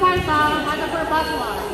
Sampah, 卢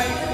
night.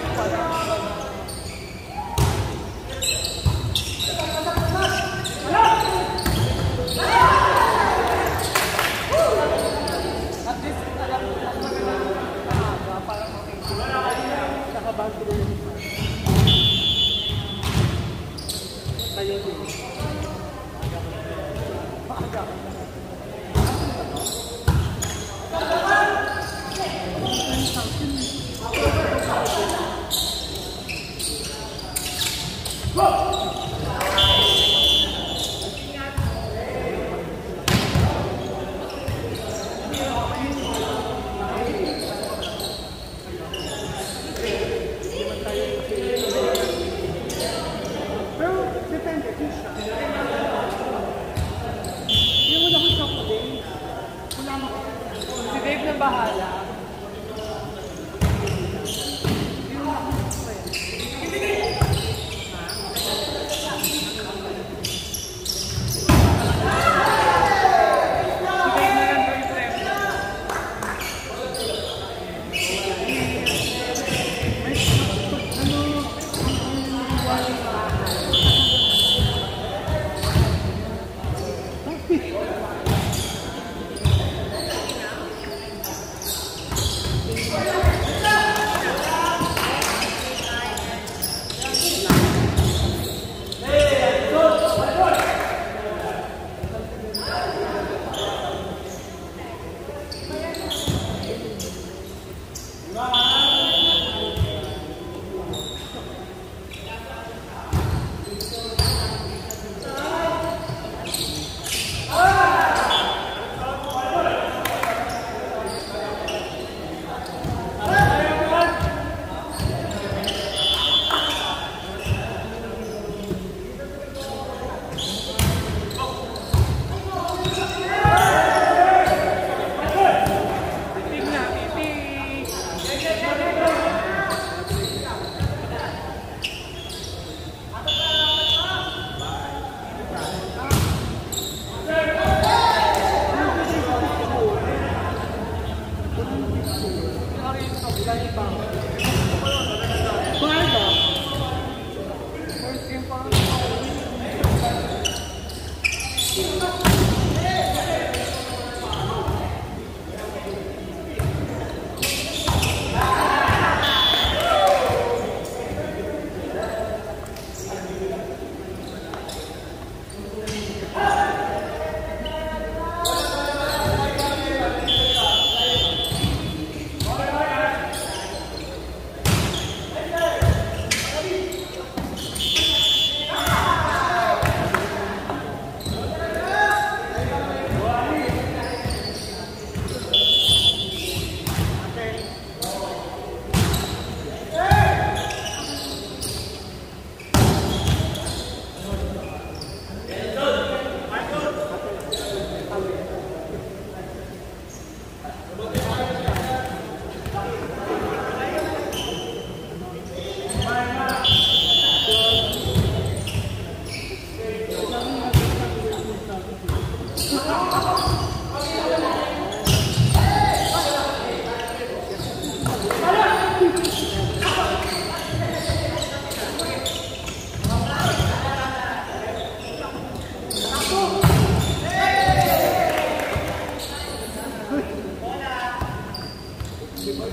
Thank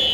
you.